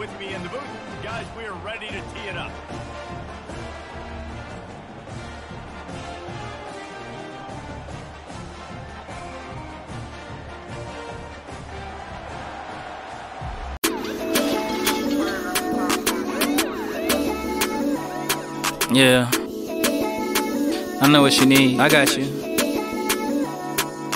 with me in the booth. Guys, we are ready to tee it up. Yeah. I know what you need. I got you.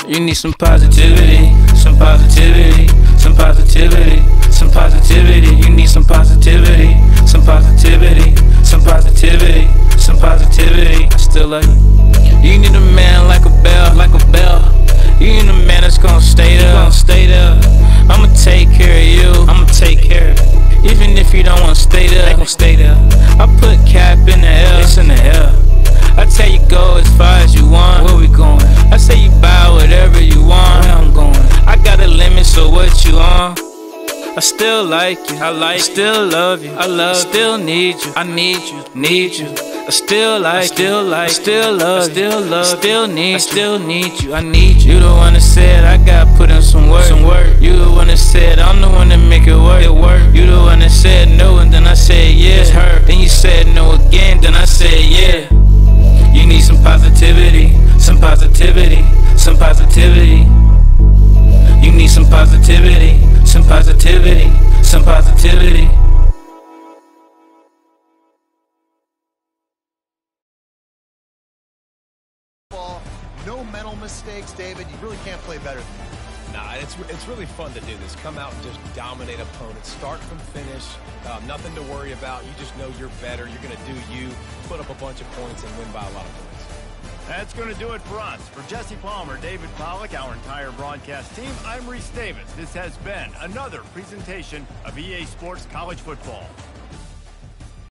You need some positivity, some positivity, some positivity, some positivity. You need some positivity, some positivity, some positivity, some positivity. I still love you. You need a man like a bell, like a bell. You need a man that's gonna stay there, I still like you. I like. Still love you. I love. Still need you. I need you. Need you. I still like. I still like. Still love. I still love. Still need. I still need you. I need you. You the one that said I got put in some work. Some work. You the one that said I'm the one that make it work. It work. You the one that said no, and then I said yeah. It's her. Then you said no again, then I said yeah. You need some positivity, some positivity, some positivity. Some positivity, some positivity. no mental mistakes, David. You really can't play better than that. Nah, it's it's really fun to do this. Come out and just dominate opponents, start from finish. Um, nothing to worry about. You just know you're better. You're going to do you, put up a bunch of points, and win by a lot of points. That's going to do it for us. For Jesse Palmer, David Pollack, our entire broadcast team, I'm Rece Davis. This has been another presentation of EA Sports College Football.